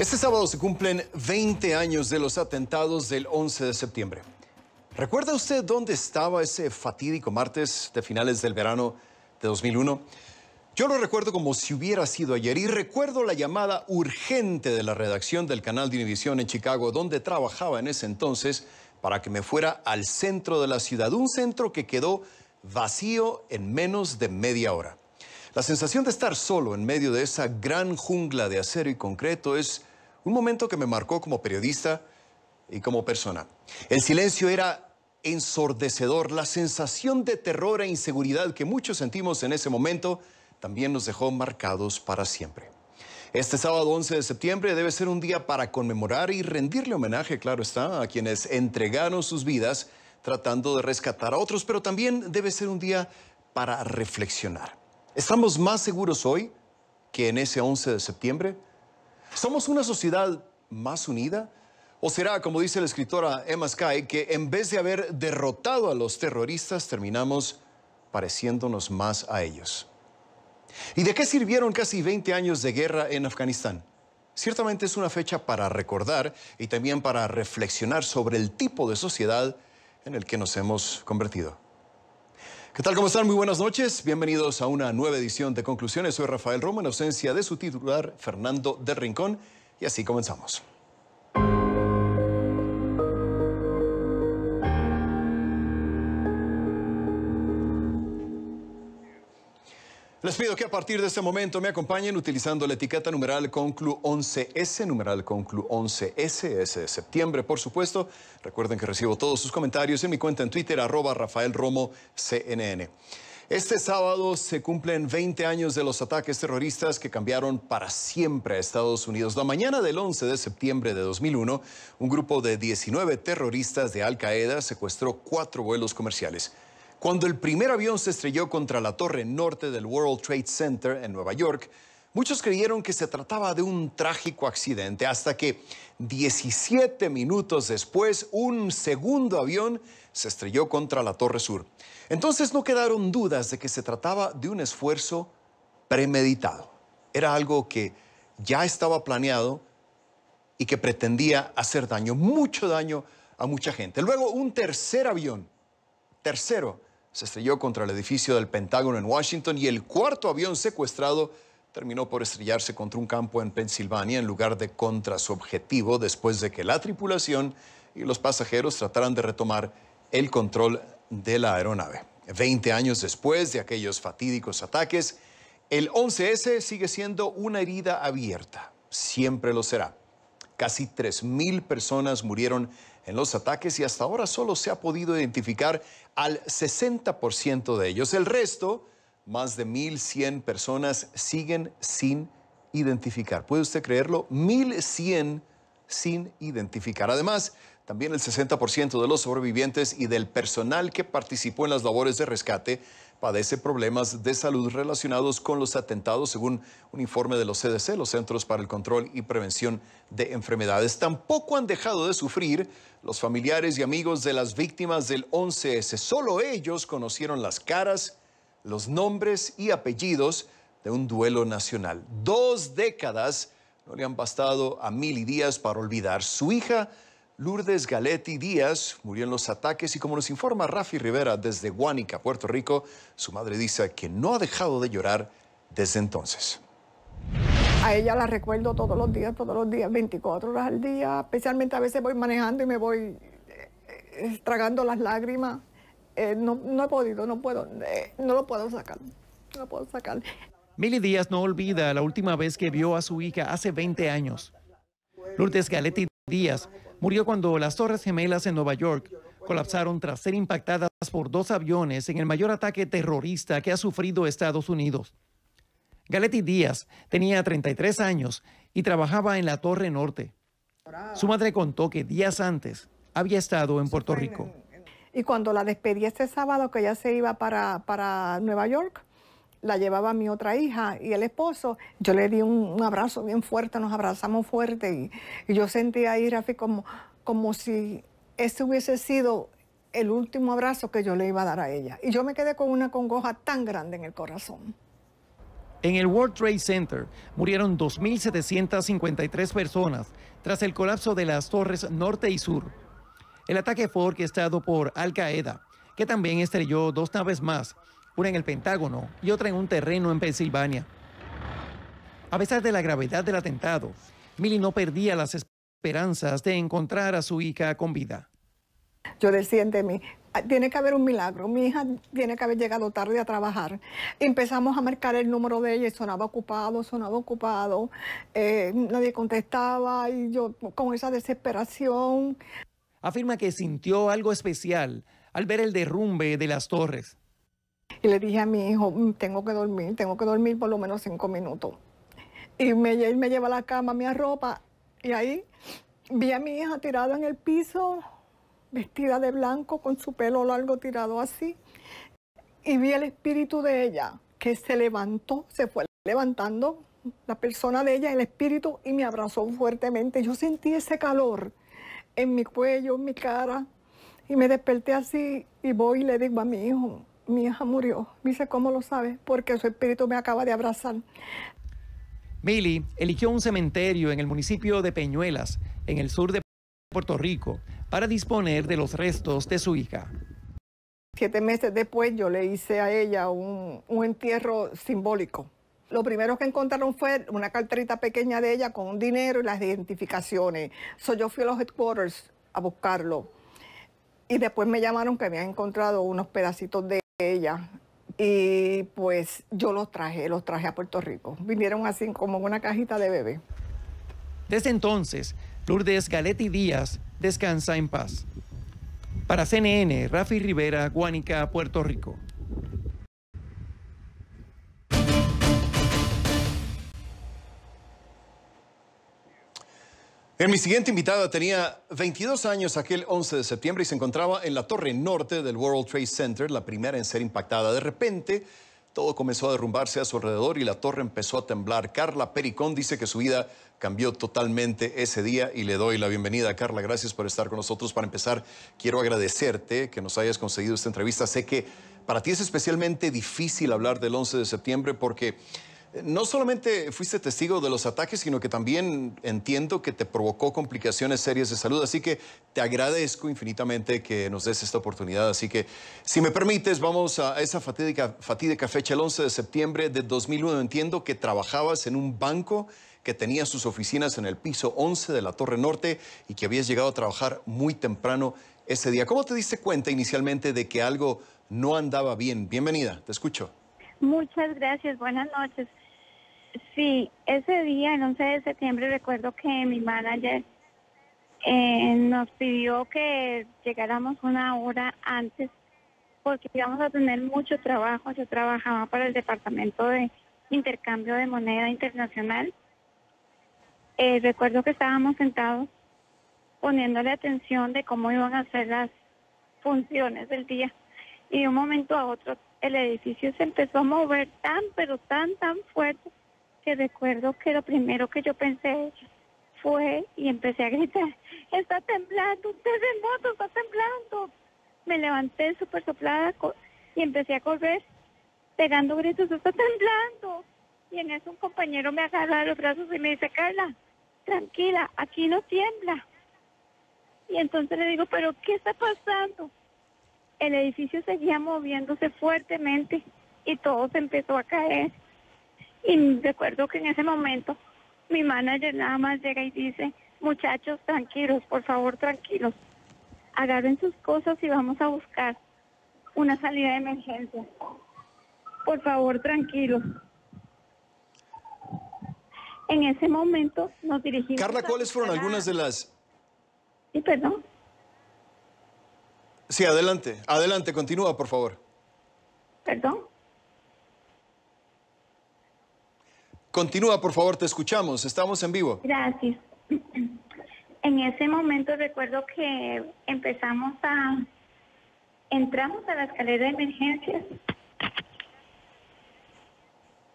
Este sábado se cumplen 20 años de los atentados del 11 de septiembre. ¿Recuerda usted dónde estaba ese fatídico martes de finales del verano de 2001? Yo lo recuerdo como si hubiera sido ayer y recuerdo la llamada urgente de la redacción del canal de Univisión en Chicago, donde trabajaba en ese entonces, para que me fuera al centro de la ciudad, un centro que quedó vacío en menos de media hora. La sensación de estar solo en medio de esa gran jungla de acero y concreto es un momento que me marcó como periodista y como persona. El silencio era ensordecedor, la sensación de terror e inseguridad que muchos sentimos en ese momento también nos dejó marcados para siempre. Este sábado 11 de septiembre debe ser un día para conmemorar y rendirle homenaje, claro está, a quienes entregaron sus vidas tratando de rescatar a otros, pero también debe ser un día para reflexionar. ¿Estamos más seguros hoy que en ese 11 de septiembre? ¿Somos una sociedad más unida? ¿O será, como dice la escritora Emma Sky, que en vez de haber derrotado a los terroristas, terminamos pareciéndonos más a ellos? ¿Y de qué sirvieron casi 20 años de guerra en Afganistán? Ciertamente es una fecha para recordar y también para reflexionar sobre el tipo de sociedad en el que nos hemos convertido. ¿Qué tal? ¿Cómo están? Muy buenas noches. Bienvenidos a una nueva edición de Conclusiones. Soy Rafael Romo en ausencia de su titular Fernando del Rincón y así comenzamos. Les pido que a partir de este momento me acompañen utilizando la etiqueta numeral Conclu 11S, numeral Conclu 11S, ese de septiembre, por supuesto. Recuerden que recibo todos sus comentarios en mi cuenta en Twitter, arroba Rafael Romo CNN. Este sábado se cumplen 20 años de los ataques terroristas que cambiaron para siempre a Estados Unidos. La mañana del 11 de septiembre de 2001, un grupo de 19 terroristas de Al Qaeda secuestró cuatro vuelos comerciales. Cuando el primer avión se estrelló contra la torre norte del World Trade Center en Nueva York, muchos creyeron que se trataba de un trágico accidente hasta que 17 minutos después un segundo avión se estrelló contra la torre sur. Entonces no quedaron dudas de que se trataba de un esfuerzo premeditado. Era algo que ya estaba planeado y que pretendía hacer daño, mucho daño a mucha gente. Luego un tercer avión, tercero, se estrelló contra el edificio del Pentágono en Washington y el cuarto avión secuestrado terminó por estrellarse contra un campo en Pensilvania en lugar de contra su objetivo después de que la tripulación y los pasajeros trataran de retomar el control de la aeronave. Veinte años después de aquellos fatídicos ataques, el 11S sigue siendo una herida abierta. Siempre lo será. Casi 3.000 personas murieron en los ataques y hasta ahora solo se ha podido identificar al 60% de ellos. El resto, más de 1.100 personas, siguen sin identificar. ¿Puede usted creerlo? 1.100 sin identificar. Además, también el 60% de los sobrevivientes y del personal que participó en las labores de rescate padece problemas de salud relacionados con los atentados, según un informe de los CDC, los Centros para el Control y Prevención de Enfermedades. Tampoco han dejado de sufrir los familiares y amigos de las víctimas del 11S. Solo ellos conocieron las caras, los nombres y apellidos de un duelo nacional. Dos décadas no le han bastado a Mili Díaz para olvidar. Su hija Lourdes Galetti Díaz murió en los ataques y como nos informa Rafi Rivera desde Guánica, Puerto Rico, su madre dice que no ha dejado de llorar desde entonces. A ella la recuerdo todos los días, todos los días, 24 horas al día, especialmente a veces voy manejando y me voy eh, eh, tragando las lágrimas. Eh, no, he podido, no puedo, no lo puedo sacar, no puedo sacar. Mili Díaz no olvida la última vez que vio a su hija hace 20 años. Lourdes Galetti Díaz murió cuando las Torres Gemelas en Nueva York colapsaron tras ser impactadas por dos aviones en el mayor ataque terrorista que ha sufrido Estados Unidos. Galetti Díaz tenía 33 años y trabajaba en la Torre Norte. Su madre contó que días antes había estado en Puerto Rico. Y cuando la despedí este sábado, que ella se iba para, para Nueva York, la llevaba mi otra hija y el esposo, yo le di un, abrazo bien fuerte, nos abrazamos fuerte y, yo sentí ahí, Rafi, como, como si ese hubiese sido el último abrazo que yo le iba a dar a ella. Y yo me quedé con una congoja tan grande en el corazón. En el World Trade Center murieron 2.753 personas tras el colapso de las torres norte y sur. El ataque fue orquestado por Al Qaeda, que también estrelló dos naves más, una en el Pentágono y otra en un terreno en Pensilvania. A pesar de la gravedad del atentado, Millie no perdía las esperanzas de encontrar a su hija con vida. Yo decía de mí, tiene que haber un milagro, mi hija tiene que haber llegado tarde a trabajar. Empezamos a marcar el número de ella y sonaba ocupado, sonaba ocupado, eh, nadie contestaba y yo con esa desesperación. Afirma que sintió algo especial al ver el derrumbe de las torres. Y le dije a mi hijo, mm, tengo que dormir, tengo que dormir por lo menos cinco minutos. Y me, él me lleva a la cama, mi ropa, y ahí vi a mi hija tirada en el piso, vestida de blanco, con su pelo largo tirado así. Y vi el espíritu de ella, que se levantó, se fue levantando, la persona de ella, el espíritu, y me abrazó fuertemente. Yo sentí ese calor en mi cuello, en mi cara, y me desperté así y voy y le digo a mi hijo, mi hija murió. dice, ¿cómo lo sabe? Porque su espíritu me acaba de abrazar. Millie eligió un cementerio en el municipio de Peñuelas, en el sur de Puerto Rico, para disponer de los restos de su hija. Siete meses después yo le hice a ella un, entierro simbólico. Lo primero que encontraron fue una carterita pequeña de ella con un dinero y las identificaciones. So, yo fui a los headquarters a buscarlo. Y después me llamaron que habían encontrado unos pedacitos de ella y pues yo los traje, los traje a Puerto Rico. Vinieron así como una cajita de bebé. Desde entonces, Lourdes Galetti Díaz descansa en paz. Para CNN, Rafi Rivera, Guánica, Puerto Rico. En mi siguiente invitada tenía 22 años aquel 11 de septiembre y se encontraba en la torre norte del World Trade Center, la primera en ser impactada. De repente, todo comenzó a derrumbarse a su alrededor y la torre empezó a temblar. Carla Pericón dice que su vida cambió totalmente ese día y le doy la bienvenida. Carla, gracias por estar con nosotros. Para empezar, quiero agradecerte que nos hayas conseguido esta entrevista. Sé que para ti es especialmente difícil hablar del 11 de septiembre porque no solamente fuiste testigo de los ataques, sino que también entiendo que te provocó complicaciones serias de salud. Así que te agradezco infinitamente que nos des esta oportunidad. Así que, si me permites, vamos a esa fatídica, fatídica fecha, el 11 de septiembre de 2001. Entiendo que trabajabas en un banco que tenía sus oficinas en el piso 11 de la Torre Norte y que habías llegado a trabajar muy temprano ese día. ¿Cómo te diste cuenta inicialmente de que algo no andaba bien? Bienvenida, te escucho. Muchas gracias, buenas noches. Sí, ese día, el 11 de septiembre, recuerdo que mi manager eh, nos pidió que llegáramos una hora antes porque íbamos a tener mucho trabajo. Yo trabajaba para el Departamento de Intercambio de Moneda Internacional. Eh, recuerdo que estábamos sentados poniéndole atención de cómo iban a ser las funciones del día. Y de un momento a otro el edificio se empezó a mover tan, pero tan, tan fuerte que recuerdo que lo primero que yo pensé fue y empecé a gritar, está temblando, un terremoto, está temblando. Me levanté súper soplada y empecé a correr pegando gritos, está temblando. Y en eso un compañero me agarra los brazos y me dice, Carla, tranquila, aquí no tiembla. Y entonces le digo, pero ¿qué está pasando? El edificio seguía moviéndose fuertemente y todo se empezó a caer. Y recuerdo que en ese momento mi manager nada más llega y dice, muchachos, tranquilos, por favor, tranquilos. Agarren sus cosas y vamos a buscar una salida de emergencia. Por favor, tranquilos. En ese momento nos dirigimos. Carla, ¿cuáles fueron algunas de las... Sí, perdón. Sí, adelante, adelante, continúa, por favor. Perdón. Continúa, por favor, te escuchamos, estamos en vivo. Gracias. En ese momento recuerdo que empezamos a, entramos a la escalera de emergencias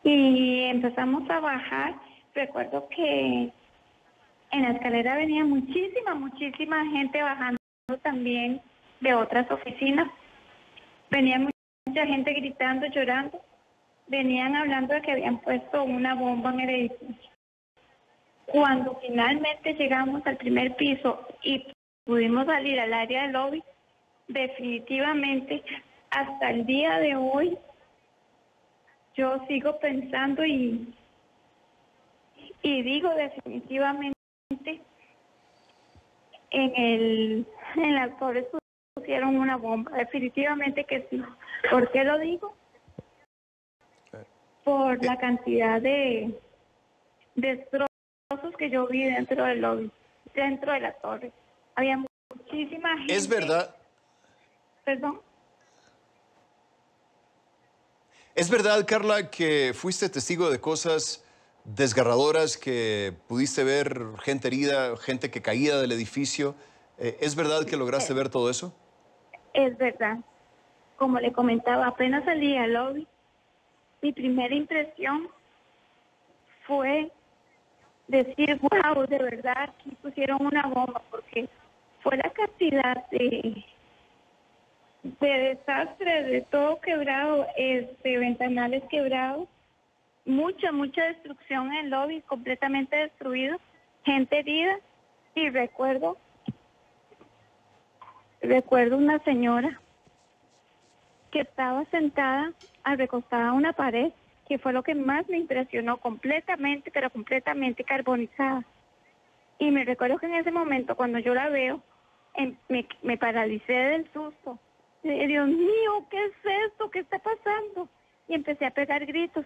y empezamos a bajar. Recuerdo que en la escalera venía muchísima, muchísima gente bajando también de otras oficinas. Venía mucha gente gritando, llorando venían hablando de que habían puesto una bomba en el edificio. Cuando finalmente llegamos al primer piso y pudimos salir al área del lobby, definitivamente hasta el día de hoy yo sigo pensando y, y digo definitivamente en el en las torres pusieron una bomba, definitivamente que sí. ¿Por qué lo digo? Por la cantidad de destrozos que yo vi dentro del lobby, dentro de la torre. Había muchísima gente. Es verdad. Perdón. Es verdad, Carla, que fuiste testigo de cosas desgarradoras, que pudiste ver gente herida, gente que caía del edificio. Eh, ¿Es verdad que lograste ver todo eso? Es verdad. Como le comentaba, apenas salí al lobby, mi primera impresión fue decir, wow, de verdad, aquí pusieron una bomba, porque fue la cantidad de, de desastres, de todo quebrado, este, ventanales quebrados, mucha, mucha destrucción en el lobby, completamente destruido, gente herida, y recuerdo, recuerdo una señora que estaba sentada recostada a una pared, que fue lo que más me impresionó, completamente, pero completamente carbonizada. Y me recuerdo que en ese momento, cuando yo la veo, em, me, me paralicé del susto. Dios mío, ¿qué es esto? ¿Qué está pasando? Y empecé a pegar gritos.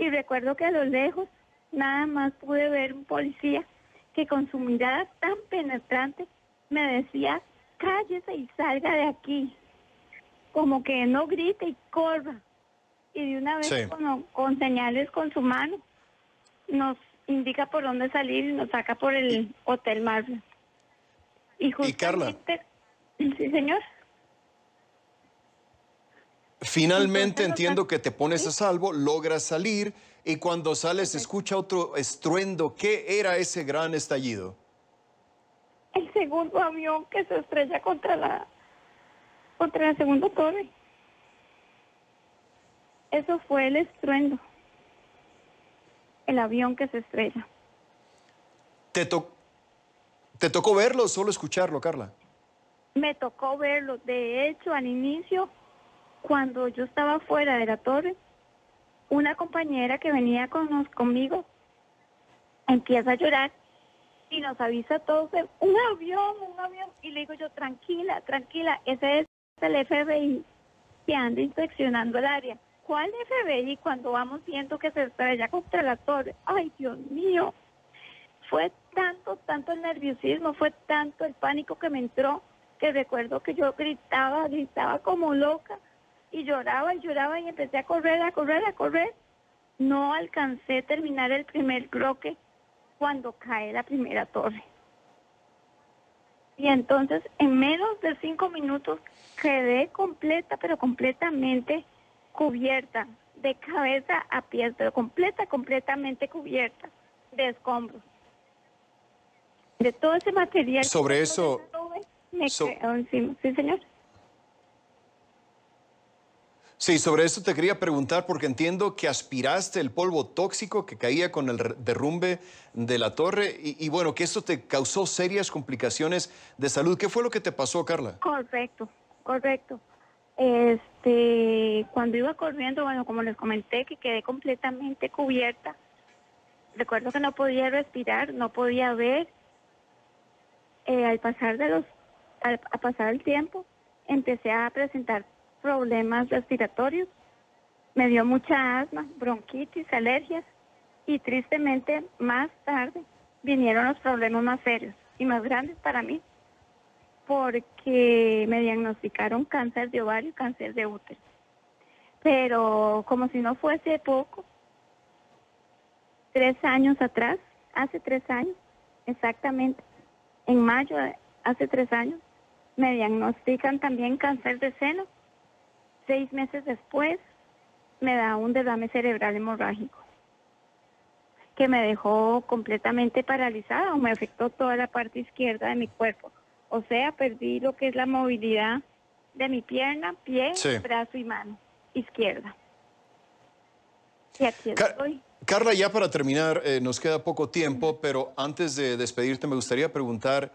Y recuerdo que a lo lejos nada más pude ver un policía que con su mirada tan penetrante me decía, cállese y salga de aquí. Como que no grite y corra. Y de una vez Sí. con, con señales con su mano nos indica por dónde salir y nos saca por el Hotel Marvel. Y Carla. justamente, sí señor. Finalmente entiendo que te pones a salvo, logras salir y cuando sales escucha otro estruendo. ¿Qué era ese gran estallido? el segundo avión que se estrella contra la contra la segunda torre. Eso fue el estruendo. El avión que se estrella. ¿Te, to- ¿Te tocó verlo o solo escucharlo, Carla? Me tocó verlo. De hecho, al inicio, cuando yo estaba fuera de la torre, una compañera que venía con conmigo empieza a llorar y nos avisa a todos, de, un avión, un avión. Y le digo yo, tranquila, tranquila, ese es el FBI que anda inspeccionando el área. ¿Cuál FBI cuando vamos viendo que se estrella contra la torre? Ay, Dios mío. Fue tanto, tanto el nerviosismo, fue tanto el pánico que me entró, que recuerdo que yo gritaba, gritaba como loca y lloraba y lloraba y empecé a correr, a correr, a correr. No alcancé a terminar el primer bloque cuando cae la primera torre. Y entonces en menos de cinco minutos quedé completa, pero completamente cubierta, de cabeza a pies, pero completa, completamente cubierta de escombros. De todo ese material. que Sobre eso- nube Me so- quedó encima. Sí, señor. Sí, sobre eso te quería preguntar porque entiendo que aspiraste el polvo tóxico que caía con el derrumbe de la torre y, y bueno, que esto te causó serias complicaciones de salud. ¿Qué fue lo que te pasó, Carla? Correcto, correcto. Este, cuando iba corriendo, bueno, como les comenté, que quedé completamente cubierta. Recuerdo que no podía respirar, no podía ver. Eh, al pasar de los, al, a pasar el tiempo, empecé a presentar problemas respiratorios. Me dio mucha asma, bronquitis, alergias y tristemente más tarde vinieron los problemas más serios y más grandes para mí porque me diagnosticaron cáncer de ovario y cáncer de útero. Pero como si no fuese poco, tres años atrás, hace tres años, exactamente, en mayo, hace tres años, me diagnostican también cáncer de seno. Seis meses después, me da un derrame cerebral hemorrágico que me dejó completamente paralizada o me afectó toda la parte izquierda de mi cuerpo. O sea, perdí lo que es la movilidad de mi pierna, pie, Sí. brazo y mano izquierda. Y aquí estoy. Carla, ya para terminar, eh, nos queda poco tiempo, pero antes de despedirte me gustaría preguntar,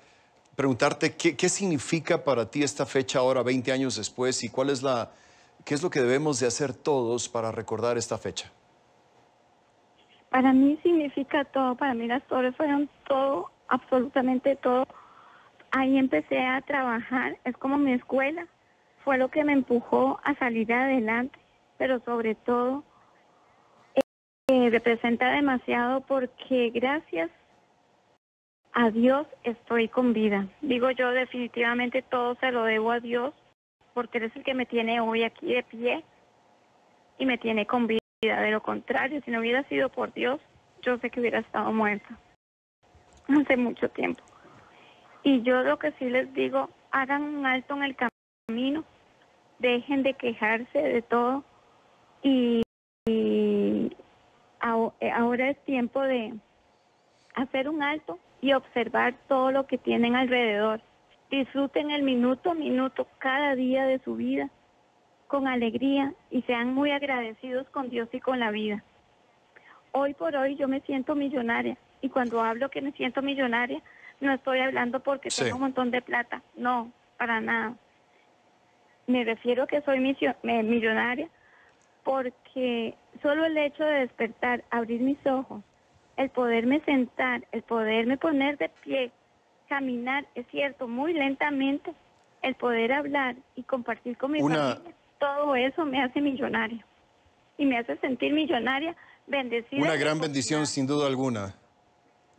preguntarte qué, qué, significa para ti esta fecha ahora, 20 años después, y cuál es la, qué es lo que debemos de hacer todos para recordar esta fecha. Para mí significa todo, para mí las torres fueron todo, absolutamente todo. Ahí empecé a trabajar, es como mi escuela, fue lo que me empujó a salir adelante, pero sobre todo eh, representa demasiado porque gracias a Dios estoy con vida. Digo yo definitivamente todo se lo debo a Dios porque Él es el que me tiene hoy aquí de pie y me tiene con vida. De lo contrario, si no hubiera sido por Dios, yo sé que hubiera estado muerta hace mucho tiempo. Y yo lo que sí les digo, hagan un alto en el camino, dejen de quejarse de todo y eh, ahora es tiempo de hacer un alto y observar todo lo que tienen alrededor. Disfruten el minuto a minuto cada día de su vida con alegría y sean muy agradecidos con Dios y con la vida. Hoy por hoy yo me siento millonaria y cuando hablo que me siento millonaria no estoy hablando porque tengo un montón de plata, no, para nada. Me refiero a que soy millonaria porque solo el hecho de despertar, abrir mis ojos, el poderme sentar, el poderme poner de pie, caminar, es cierto, muy lentamente, el poder hablar y compartir con mi familia, todo eso me hace millonaria y me hace sentir millonaria, bendecida. Una gran bendición sin duda alguna.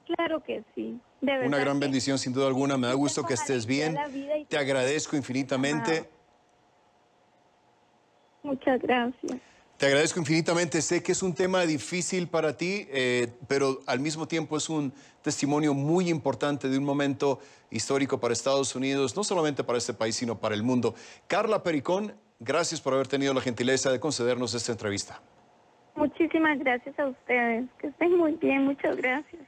Claro que sí. Una gran bendición sin duda alguna. Me da gusto que estés bien. Te agradezco infinitamente. Muchas gracias. Te agradezco infinitamente. Sé que es un tema difícil para ti, eh, pero al mismo tiempo es un testimonio muy importante de un momento histórico para Estados Unidos, no solamente para este país, sino para el mundo. Carla Pericón, gracias por haber tenido la gentileza de concedernos esta entrevista. Muchísimas gracias a ustedes. Que estén muy bien. Muchas gracias.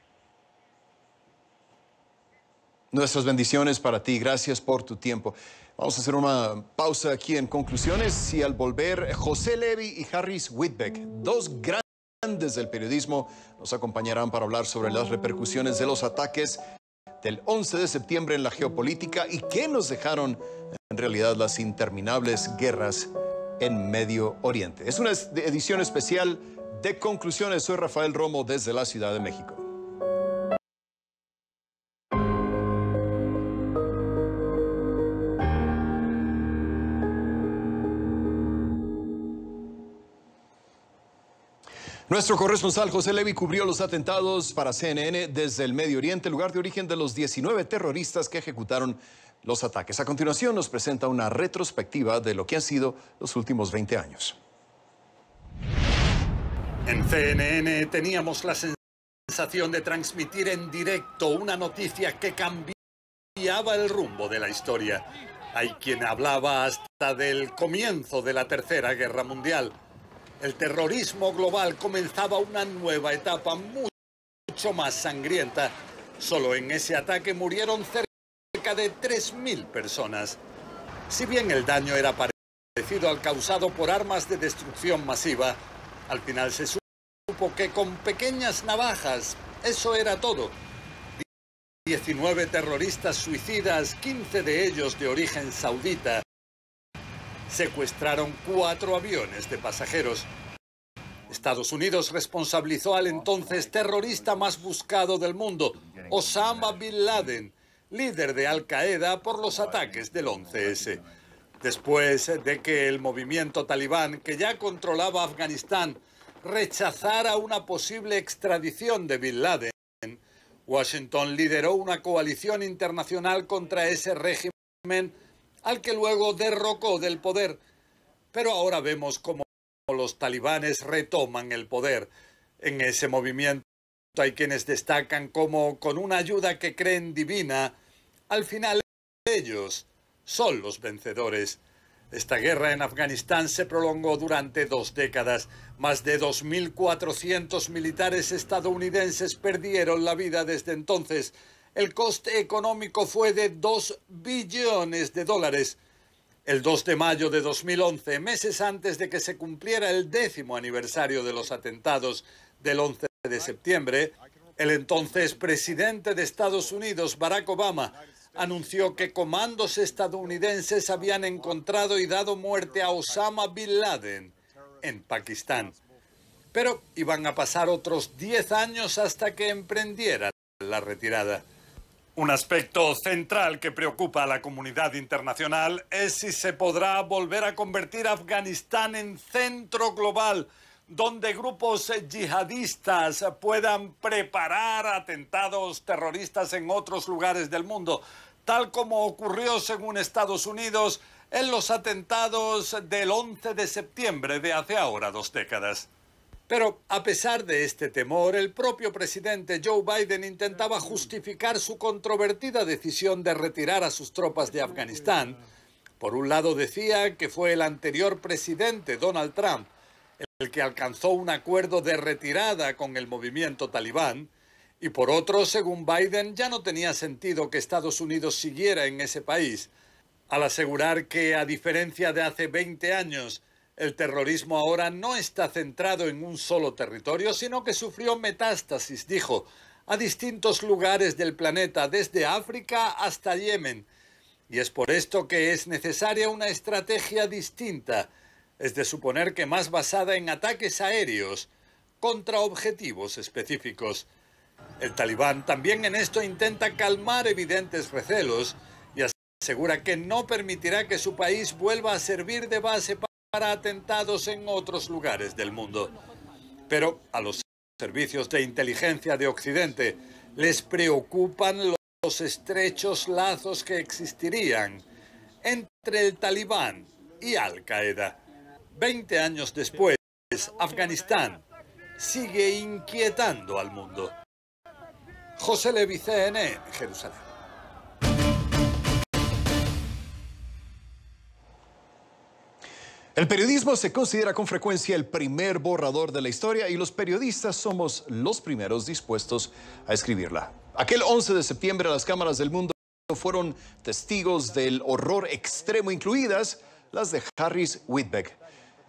Nuestras bendiciones para ti. Gracias por tu tiempo. Vamos a hacer una pausa aquí en conclusiones y al volver, José Levy y Harris Whitbeck, dos grandes del periodismo, nos acompañarán para hablar sobre las repercusiones de los ataques del 11 de septiembre en la geopolítica y qué nos dejaron en realidad las interminables guerras en Medio Oriente. Es una edición especial de conclusiones. Soy Rafael Romo desde la Ciudad de México. Nuestro corresponsal José Levi cubrió los atentados para CNN desde el Medio Oriente, lugar de origen de los 19 terroristas que ejecutaron los ataques. A continuación nos presenta una retrospectiva de lo que han sido los últimos 20 años. En CNN teníamos la sensación de transmitir en directo una noticia que cambiaba el rumbo de la historia. Hay quien hablaba hasta del comienzo de la Tercera Guerra Mundial el terrorismo global comenzaba una nueva etapa mucho más sangrienta. Solo en ese ataque murieron cerca de 3.000 personas. Si bien el daño era parecido al causado por armas de destrucción masiva, al final se supo que con pequeñas navajas, eso era todo. 19 terroristas suicidas, 15 de ellos de origen saudita, secuestraron cuatro aviones de pasajeros. Estados Unidos responsabilizó al entonces terrorista más buscado del mundo, Osama Bin Laden, líder de Al Qaeda, por los ataques del 11S. Después de que el movimiento talibán, que ya controlaba Afganistán, rechazara una posible extradición de Bin Laden, Washington lideró una coalición internacional contra ese régimen al que luego derrocó del poder. Pero ahora vemos cómo los talibanes retoman el poder. En ese movimiento hay quienes destacan como con una ayuda que creen divina, al final ellos son los vencedores. Esta guerra en Afganistán se prolongó durante dos décadas. Más de 2.400 militares estadounidenses perdieron la vida desde entonces el coste económico fue de 2 billones de dólares. El 2 de mayo de 2011, meses antes de que se cumpliera el décimo aniversario de los atentados del 11 de septiembre, el entonces presidente de Estados Unidos, Barack Obama, anunció que comandos estadounidenses habían encontrado y dado muerte a Osama Bin Laden en Pakistán. Pero iban a pasar otros 10 años hasta que emprendiera la retirada. Un aspecto central que preocupa a la comunidad internacional es si se podrá volver a convertir Afganistán en centro global donde grupos yihadistas puedan preparar atentados terroristas en otros lugares del mundo, tal como ocurrió, según Estados Unidos, en los atentados del 11 de septiembre de hace ahora dos décadas. Pero a pesar de este temor, el propio presidente Joe Biden intentaba justificar su controvertida decisión de retirar a sus tropas de Afganistán. Por un lado decía que fue el anterior presidente, Donald Trump, el que alcanzó un acuerdo de retirada con el movimiento talibán, y por otro, según Biden, ya no tenía sentido que Estados Unidos siguiera en ese país, al asegurar que, a diferencia de hace 20 años, el terrorismo ahora no está centrado en un solo territorio, sino que sufrió metástasis, dijo, a distintos lugares del planeta, desde África hasta Yemen. Y es por esto que es necesaria una estrategia distinta, es de suponer que más basada en ataques aéreos contra objetivos específicos. El talibán también en esto intenta calmar evidentes recelos y asegura que no permitirá que su país vuelva a servir de base para atentados en otros lugares del mundo. Pero a los servicios de inteligencia de Occidente les preocupan los estrechos lazos que existirían entre el talibán y Al Qaeda. Veinte años después, Afganistán sigue inquietando al mundo. José Levi, CNN, Jerusalén. El periodismo se considera con frecuencia el primer borrador de la historia y los periodistas somos los primeros dispuestos a escribirla. Aquel 11 de septiembre las cámaras del mundo fueron testigos del horror extremo, incluidas las de Harris Whitbeck.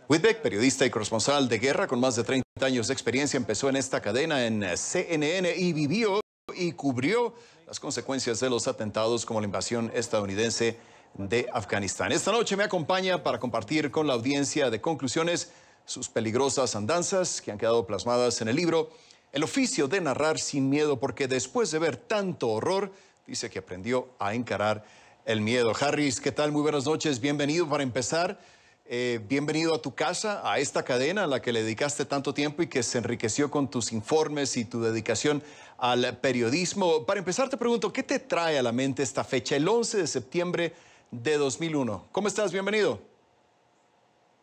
Whitbeck, periodista y corresponsal de guerra con más de 30 años de experiencia, empezó en esta cadena en CNN y vivió y cubrió las consecuencias de los atentados como la invasión estadounidense de Afganistán. Esta noche me acompaña para compartir con la audiencia de conclusiones sus peligrosas andanzas que han quedado plasmadas en el libro El oficio de narrar sin miedo, porque después de ver tanto horror, dice que aprendió a encarar el miedo. Harris, ¿qué tal? Muy buenas noches, bienvenido para empezar. Eh, bienvenido a tu casa, a esta cadena a la que le dedicaste tanto tiempo y que se enriqueció con tus informes y tu dedicación al periodismo. Para empezar, te pregunto, ¿qué te trae a la mente esta fecha, el 11 de septiembre de 2001? ¿Cómo estás? Bienvenido.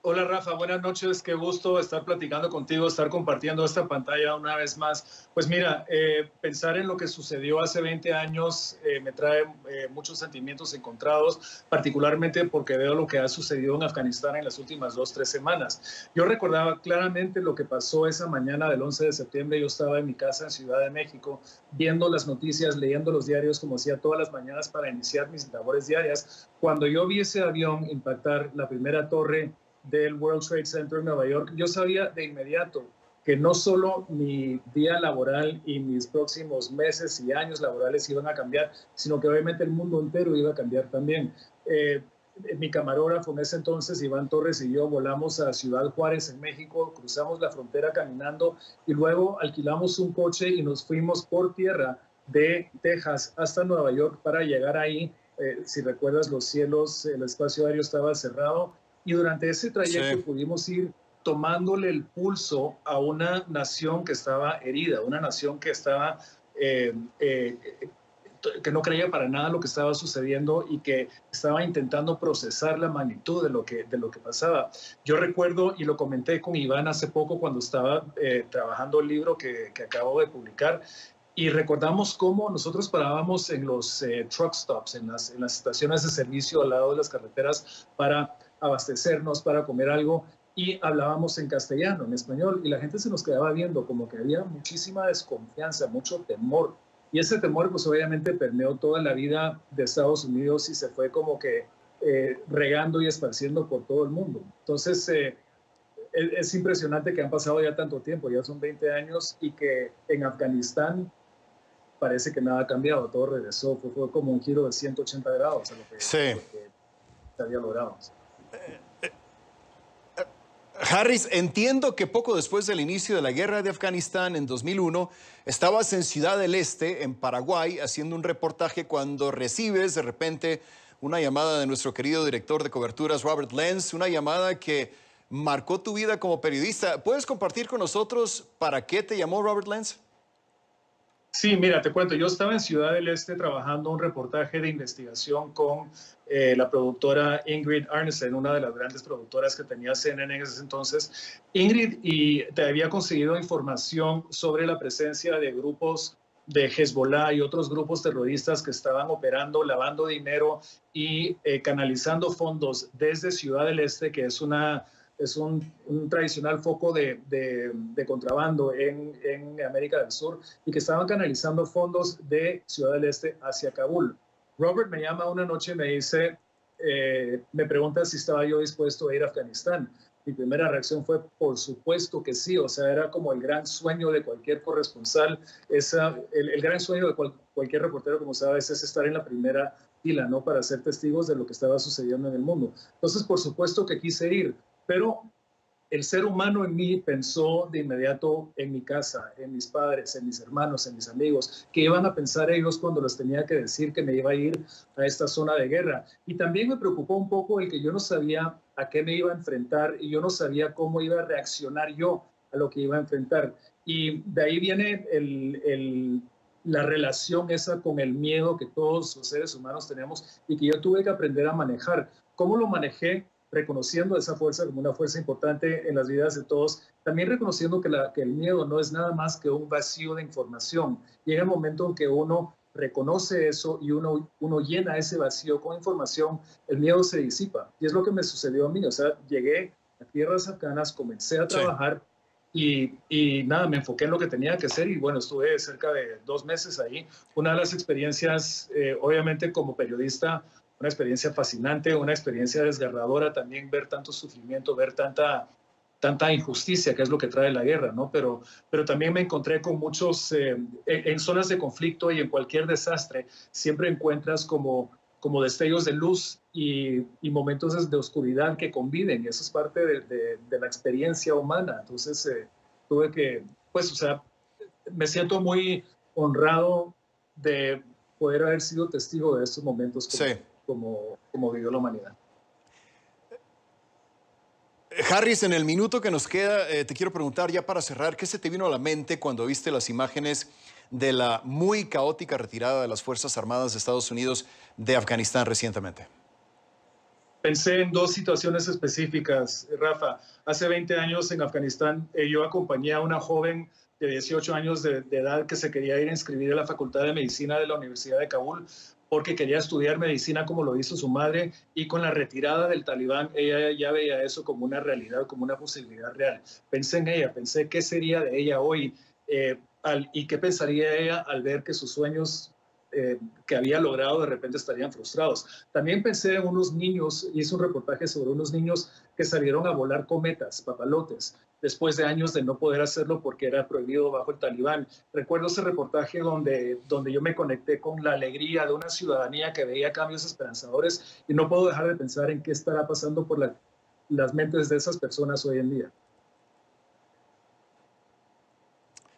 Hola Rafa, buenas noches, qué gusto estar platicando contigo, estar compartiendo esta pantalla una vez más. Pues mira, eh, pensar en lo que sucedió hace 20 años eh, me trae eh, muchos sentimientos encontrados, particularmente porque veo lo que ha sucedido en Afganistán en las últimas dos, tres semanas. Yo recordaba claramente lo que pasó esa mañana del 11 de septiembre, yo estaba en mi casa en Ciudad de México, viendo las noticias, leyendo los diarios como hacía todas las mañanas para iniciar mis labores diarias. Cuando yo vi ese avión impactar la primera torre, del World Trade Center en Nueva York, yo sabía de inmediato que no solo mi día laboral y mis próximos meses y años laborales iban a cambiar, sino que obviamente el mundo entero iba a cambiar también. Eh, mi camarógrafo en ese entonces, Iván Torres y yo, volamos a Ciudad Juárez, en México, cruzamos la frontera caminando y luego alquilamos un coche y nos fuimos por tierra de Texas hasta Nueva York para llegar ahí. Eh, si recuerdas, los cielos, el espacio aéreo estaba cerrado y durante ese trayecto pudimos ir tomándole el pulso a una nación que estaba herida, una nación que estaba... Eh, eh, que no creía para nada lo que estaba sucediendo y que estaba intentando procesar la magnitud de lo que, de lo que pasaba. Yo recuerdo, y lo comenté con Iván hace poco cuando estaba eh, trabajando el libro que, que, acabo de publicar, y recordamos cómo nosotros parábamos en los truck stops, en las, en las estaciones de servicio al lado de las carreteras para abastecernos, para comer algo, y hablábamos en castellano, en español, y la gente se nos quedaba viendo como que había muchísima desconfianza, mucho temor. Y ese temor, pues obviamente permeó toda la vida de Estados Unidos y se fue como que eh, regando y esparciendo por todo el mundo. Entonces, es, es, impresionante que han pasado ya tanto tiempo, ya son 20 años, y que en Afganistán parece que nada ha cambiado, todo regresó, fue, como un giro de 180 grados a lo que, sí. se había logrado. Harris, entiendo que poco después del inicio de la guerra de Afganistán en 2001, estabas en Ciudad del Este, en Paraguay, haciendo un reportaje cuando recibes de repente una llamada de nuestro querido director de coberturas, Robert Lenz, una llamada que marcó tu vida como periodista. ¿Puedes compartir con nosotros para qué te llamó Robert Lenz? Sí, mira, te cuento, yo estaba en Ciudad del Este trabajando un reportaje de investigación con eh, la productora Ingrid Arnesen, una de las grandes productoras que tenía CNN en ese entonces. Ingrid y te había conseguido información sobre la presencia de grupos de Hezbollah y otros grupos terroristas que estaban operando, lavando dinero y eh, canalizando fondos desde Ciudad del Este, que es una es un, tradicional foco de, contrabando en, América del Sur y que estaban canalizando fondos de Ciudad del Este hacia Kabul. Robert me llama una noche y me dice, eh, me pregunta si estaba yo dispuesto a ir a Afganistán. Mi primera reacción fue, por supuesto que sí, o sea, era como el gran sueño de cualquier corresponsal, esa, el, gran sueño de cualquier reportero, como sabes, es estar en la primera fila, ¿no? Para ser testigos de lo que estaba sucediendo en el mundo. Entonces, por supuesto que quise ir. Pero el ser humano en mí pensó de inmediato en mi casa, en mis padres, en mis hermanos, en mis amigos, que iban a pensar ellos cuando les tenía que decir que me iba a ir a esta zona de guerra. Y también me preocupó un poco el que yo no sabía a qué me iba a enfrentar y yo no sabía cómo iba a reaccionar yo a lo que iba a enfrentar. Y de ahí viene la relación esa con el miedo que todos los seres humanos tenemos y que yo tuve que aprender a manejar. ¿Cómo lo manejé? Reconociendo esa fuerza como una fuerza importante en las vidas de todos, también reconociendo que, la, que el miedo no es nada más que un vacío de información. Llega el momento en que uno reconoce eso y uno, uno llena ese vacío con información, el miedo se disipa. Y es lo que me sucedió a mí. O sea, llegué a tierras afganas, comencé a trabajar y, y, nada, me enfoqué en lo que tenía que hacer y bueno, estuve cerca de dos meses ahí. Una de las experiencias, eh, obviamente como periodista, una experiencia fascinante, una experiencia desgarradora también ver tanto sufrimiento, ver tanta, tanta injusticia, que es lo que trae la guerra, ¿no? Pero, pero también me encontré con muchos, eh, en, zonas de conflicto y en cualquier desastre, siempre encuentras como, como destellos de luz y, momentos de oscuridad que conviven, y eso es parte de, de, la experiencia humana. Entonces, eh, tuve que, pues, o sea, me siento muy honrado de poder haber sido testigo de estos momentos. sí como, como vivió la humanidad. Harris, en el minuto que nos queda, eh, te quiero preguntar ya para cerrar, ¿qué se te vino a la mente cuando viste las imágenes de la muy caótica retirada de las Fuerzas Armadas de Estados Unidos de Afganistán recientemente? Pensé en dos situaciones específicas, Rafa. Hace 20 años en Afganistán eh, yo acompañé a una joven de 18 años de, de, edad que se quería ir a inscribir a la Facultad de Medicina de la Universidad de Kabul porque quería estudiar medicina como lo hizo su madre y con la retirada del talibán ella ya veía eso como una realidad, como una posibilidad real. Pensé en ella, pensé qué sería de ella hoy eh, y qué pensaría ella al ver que sus sueños eh, que había logrado de repente estarían frustrados. También pensé en unos niños, hice un reportaje sobre unos niños que salieron a volar cometas, papalotes, después de años de no poder hacerlo porque era prohibido bajo el talibán. Recuerdo ese reportaje donde, donde yo me conecté con la alegría de una ciudadanía que veía cambios esperanzadores y no puedo dejar de pensar en qué estará pasando por las mentes de esas personas hoy en día.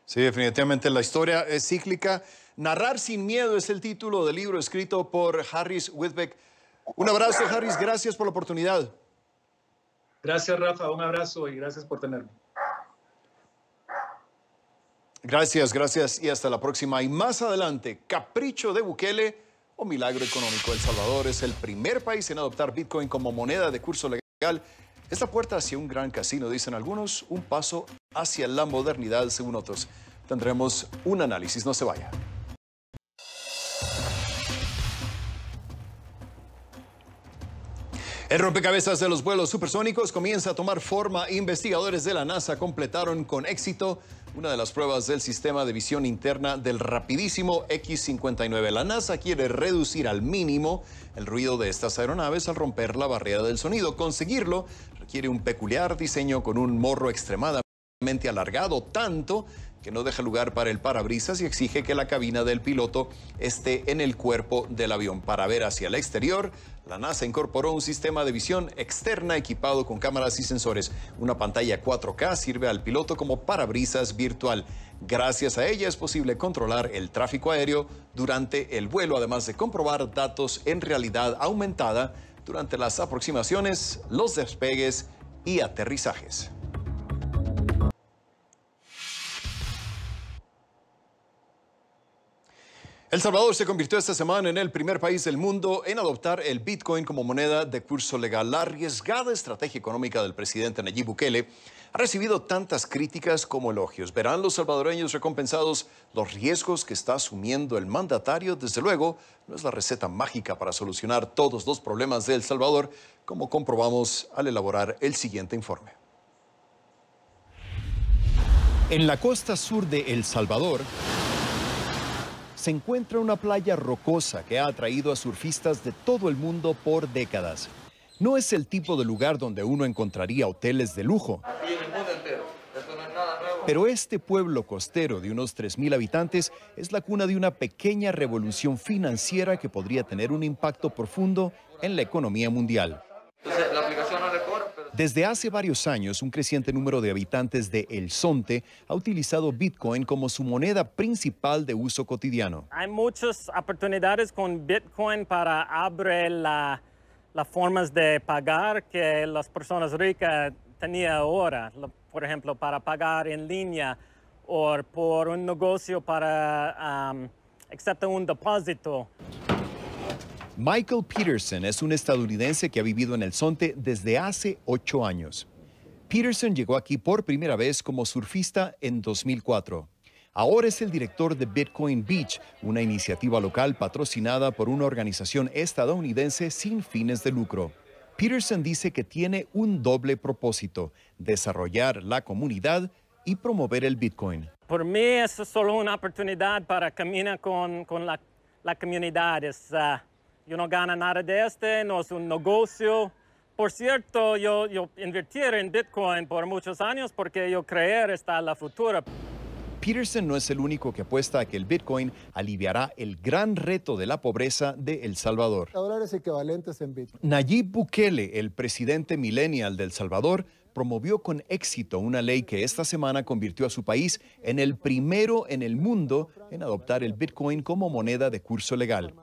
Sí, definitivamente la historia es cíclica. Narrar sin miedo es el título del libro escrito por Harris Whitbeck. Un abrazo, Harris, gracias por la oportunidad. Gracias, Rafa. Un abrazo y gracias por tenerme. Gracias, gracias y hasta la próxima. Y más adelante, capricho de Bukele o milagro económico. El Salvador es el primer país en adoptar Bitcoin como moneda de curso legal. Esta puerta hacia un gran casino, dicen algunos, un paso hacia la modernidad, según otros. Tendremos un análisis, no se vaya. El rompecabezas de los vuelos supersónicos comienza a tomar forma. Investigadores de la NASA completaron con éxito una de las pruebas del sistema de visión interna del rapidísimo X-59. La NASA quiere reducir al mínimo el ruido de estas aeronaves al romper la barrera del sonido. Conseguirlo requiere un peculiar diseño con un morro extremadamente alargado, tanto que no deja lugar para el parabrisas y exige que la cabina del piloto esté en el cuerpo del avión. Para ver hacia el exterior, la NASA incorporó un sistema de visión externa equipado con cámaras y sensores. Una pantalla 4K sirve al piloto como parabrisas virtual. Gracias a ella es posible controlar el tráfico aéreo durante el vuelo, además de comprobar datos en realidad aumentada durante las aproximaciones, los despegues y aterrizajes. El Salvador se convirtió esta semana en el primer país del mundo en adoptar el Bitcoin como moneda de curso legal. La arriesgada estrategia económica del presidente Nayib Bukele ha recibido tantas críticas como elogios. ¿Verán los salvadoreños recompensados los riesgos que está asumiendo el mandatario? Desde luego, no es la receta mágica para solucionar todos los problemas de El Salvador, como comprobamos al elaborar el siguiente informe. En la costa sur de El Salvador, se encuentra una playa rocosa que ha atraído a surfistas de todo el mundo por décadas. No es el tipo de lugar donde uno encontraría hoteles de lujo. Pero este pueblo costero de unos 3.000 habitantes es la cuna de una pequeña revolución financiera que podría tener un impacto profundo en la economía mundial. Desde hace varios años, un creciente número de habitantes de El Sonte ha utilizado Bitcoin como su moneda principal de uso cotidiano. Hay muchas oportunidades con Bitcoin para abrir las formas de pagar que las personas ricas tenían ahora. Por ejemplo, para pagar en línea o por un negocio para um, un depósito. Michael Peterson es un estadounidense que ha vivido en el Sonte desde hace ocho años. Peterson llegó aquí por primera vez como surfista en 2004. Ahora es el director de Bitcoin Beach, una iniciativa local patrocinada por una organización estadounidense sin fines de lucro. Peterson dice que tiene un doble propósito, desarrollar la comunidad y promover el Bitcoin. Por mí es solo una oportunidad para caminar con, la, comunidad. Ah, yo no gano nada de este, no es un negocio. Por cierto, yo, yo invertí en Bitcoin por muchos años porque yo creer está en la futura. Peterson no es el único que apuesta a que el Bitcoin aliviará el gran reto de la pobreza de El Salvador. Dólares equivalentes en Bitcoin. Nayib Bukele, el presidente millennial del Salvador, promovió con éxito una ley que esta semana convirtió a su país en el primero en el mundo en adoptar el Bitcoin como moneda de curso legal.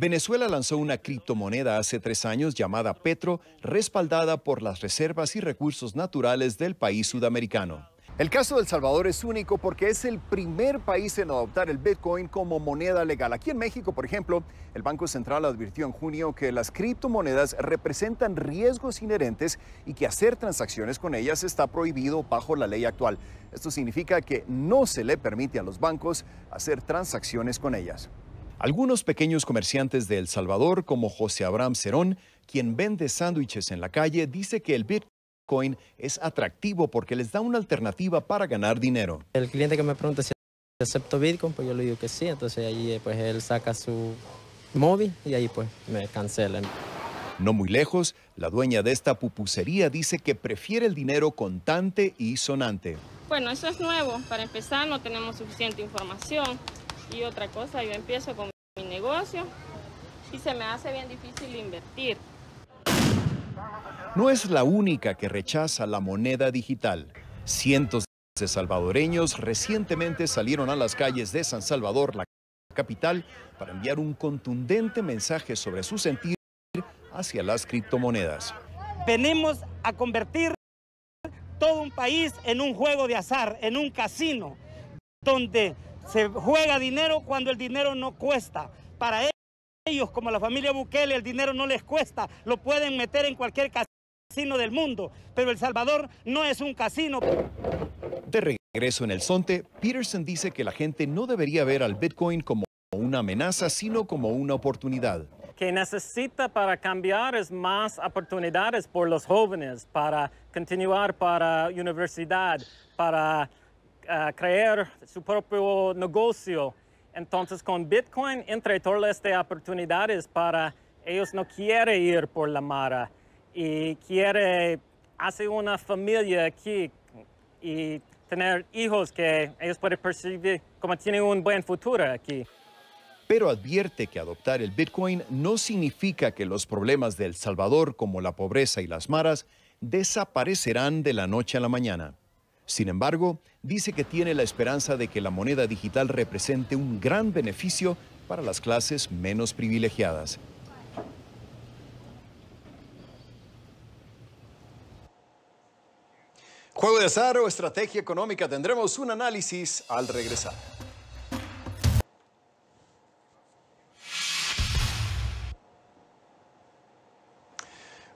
Venezuela lanzó una criptomoneda hace tres años llamada Petro, respaldada por las reservas y recursos naturales del país sudamericano. El caso de El Salvador es único porque es el primer país en adoptar el Bitcoin como moneda legal. Aquí en México, por ejemplo, el Banco Central advirtió en junio que las criptomonedas representan riesgos inherentes y que hacer transacciones con ellas está prohibido bajo la ley actual. Esto significa que no se le permite a los bancos hacer transacciones con ellas. Algunos pequeños comerciantes de El Salvador, como José Abraham Cerón, quien vende sándwiches en la calle, dice que el Bitcoin es atractivo porque les da una alternativa para ganar dinero. El cliente que me pregunta si acepto Bitcoin, pues yo le digo que sí, entonces ahí pues él saca su móvil y ahí pues me cancelan. No muy lejos, la dueña de esta pupusería dice que prefiere el dinero contante y sonante. Bueno, eso es nuevo. Para empezar, no tenemos suficiente información. Y otra cosa, yo empiezo con mi negocio y se me hace bien difícil invertir. No es la única que rechaza la moneda digital. Cientos de salvadoreños recientemente salieron a las calles de San Salvador, la capital, para enviar un contundente mensaje sobre su sentir hacia las criptomonedas. Venimos a convertir todo un país en un juego de azar, en un casino, donde se juega dinero cuando el dinero no cuesta. Para ellos, como la familia Bukele, el dinero no les cuesta. Lo pueden meter en cualquier casino del mundo. Pero El Salvador no es un casino. De regreso en el Sonte, Peterson dice que la gente no debería ver al Bitcoin como una amenaza, sino como una oportunidad. que necesita para cambiar es más oportunidades por los jóvenes para continuar para universidad, para crear su propio negocio. Entonces con Bitcoin entre todas estas oportunidades para ellos no quieren ir por la mara y quiere hacer una familia aquí y tener hijos que ellos pueden percibir como tienen un buen futuro aquí pero advierte que adoptar el Bitcoin no significa que los problemas de El Salvador, como la pobreza y las maras, desaparecerán de la noche a la mañana. Sin embargo, dice que tiene la esperanza de que la moneda digital represente un gran beneficio para las clases menos privilegiadas. Juego de azar o estrategia económica, tendremos un análisis al regresar.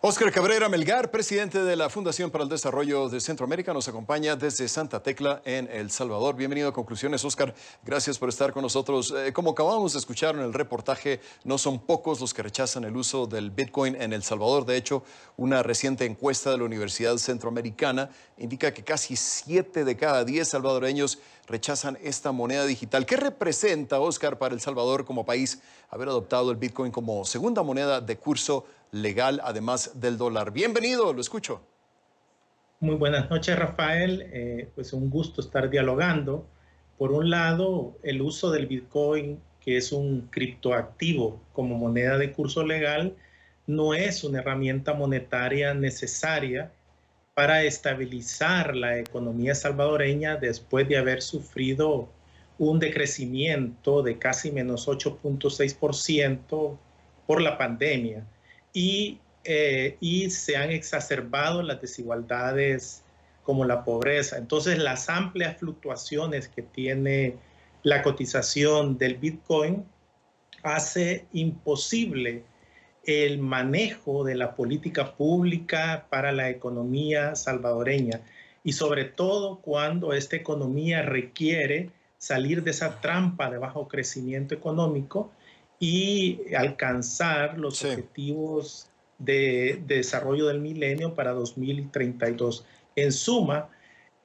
Óscar Cabrera Melgar, presidente de la Fundación para el Desarrollo de Centroamérica, nos acompaña desde Santa Tecla en El Salvador. Bienvenido a Conclusiones, Óscar. Gracias por estar con nosotros. Eh, como acabamos de escuchar en el reportaje, no son pocos los que rechazan el uso del Bitcoin en El Salvador. De hecho, una reciente encuesta de la Universidad Centroamericana indica que casi 7 de cada 10 salvadoreños rechazan esta moneda digital. ¿Qué representa, Óscar, para El Salvador como país haber adoptado el Bitcoin como segunda moneda de curso legal, además del dólar. Bienvenido, lo escucho. Muy buenas noches, Rafael. Eh, pues un gusto estar dialogando. Por un lado, el uso del Bitcoin, que es un criptoactivo como moneda de curso legal, no es una herramienta monetaria necesaria para estabilizar la economía salvadoreña después de haber sufrido un decrecimiento de casi menos 8.6% por la pandemia y, eh, y se han exacerbado las desigualdades como la pobreza. Entonces, las amplias fluctuaciones que tiene la cotización del Bitcoin hace imposible el manejo de la política pública para la economía salvadoreña y sobre todo cuando esta economía requiere salir de esa trampa de bajo crecimiento económico y alcanzar los objetivos de, desarrollo del milenio para 2032. En suma,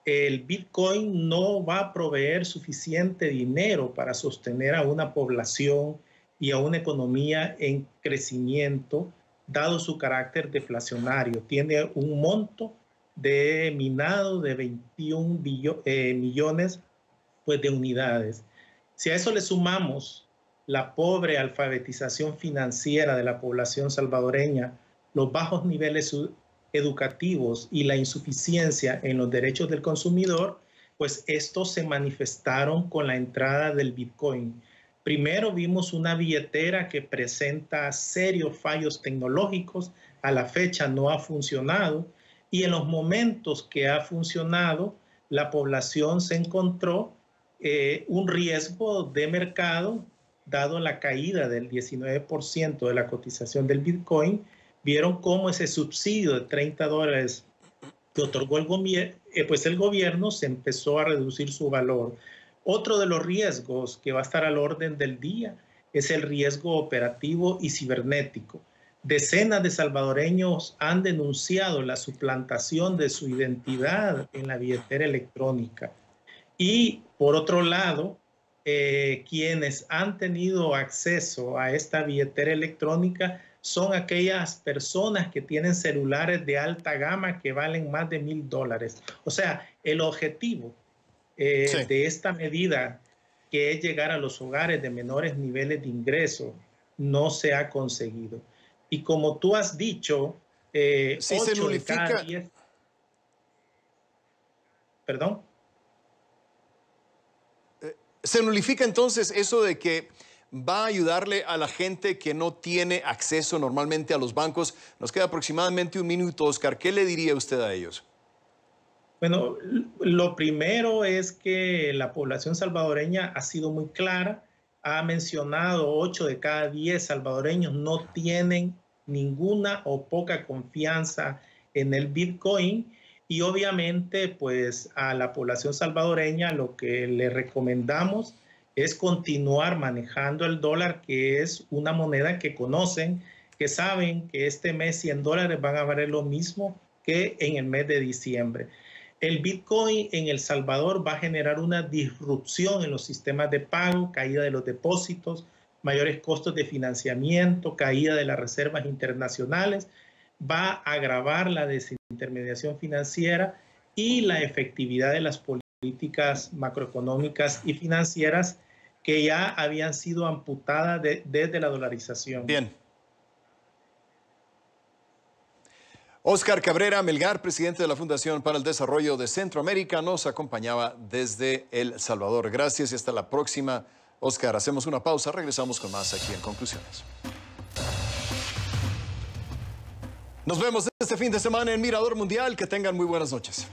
el Bitcoin no va a proveer suficiente dinero para sostener a una población y a una economía en crecimiento, dado su carácter deflacionario. Tiene un monto de minado de 21 eh, millones pues, de unidades. Si a eso le sumamos la pobre alfabetización financiera de la población salvadoreña, los bajos niveles educativos y la insuficiencia en los derechos del consumidor, pues estos se manifestaron con la entrada del Bitcoin. Primero vimos una billetera que presenta serios fallos tecnológicos, a la fecha no ha funcionado y en los momentos que ha funcionado, la población se encontró eh, un riesgo de mercado dado la caída del 19% de la cotización del Bitcoin, vieron cómo ese subsidio de 30 dólares que otorgó el eh, pues el gobierno se empezó a reducir su valor. Otro de los riesgos que va a estar al orden del día es el riesgo operativo y cibernético. Decenas de salvadoreños han denunciado la suplantación de su identidad en la billetera electrónica. Y por otro lado, eh, quienes han tenido acceso a esta billetera electrónica son aquellas personas que tienen celulares de alta gama que valen más de mil dólares. O sea, el objetivo eh, de esta medida, que es llegar a los hogares de menores niveles de ingreso, no se ha conseguido. Y como tú has dicho, eh, si se nulifica. Perdón se nulifica entonces eso de que va a ayudarle a la gente que no tiene acceso normalmente a los bancos. Nos queda aproximadamente un minuto, Oscar. ¿Qué le diría usted a ellos? Bueno, lo primero es que la población salvadoreña ha sido muy clara. Ha mencionado 8 de cada 10 salvadoreños no tienen ninguna o poca confianza en el Bitcoin y obviamente, pues a la población salvadoreña lo que le recomendamos es continuar manejando el dólar, que es una moneda que conocen, que saben que este mes 100 dólares van a valer lo mismo que en el mes de diciembre. El Bitcoin en El Salvador va a generar una disrupción en los sistemas de pago, caída de los depósitos, mayores costos de financiamiento, caída de las reservas internacionales, va a agravar la desintermediación financiera y la efectividad de las políticas macroeconómicas y financieras que ya habían sido amputadas desde la dolarización. Bien. Oscar Cabrera Melgar, presidente de la Fundación para el Desarrollo de Centroamérica, nos acompañaba desde El Salvador. Gracias y hasta la próxima. Oscar, hacemos una pausa, regresamos con más aquí en Conclusiones. Nos vemos este fin de semana en Mirador Mundial. Que tengan muy buenas noches.